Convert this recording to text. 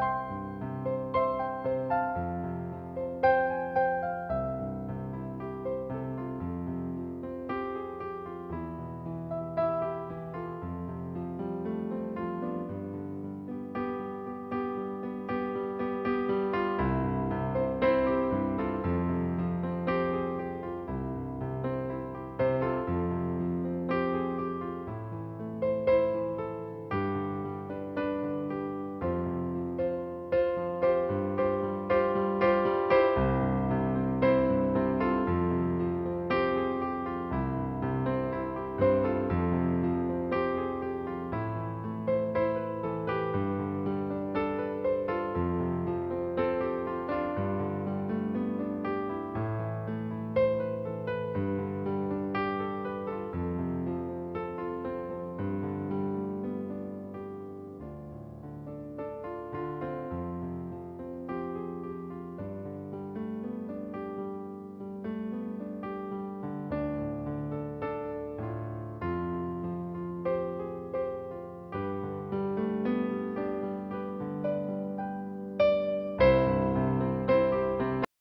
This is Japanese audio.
うん。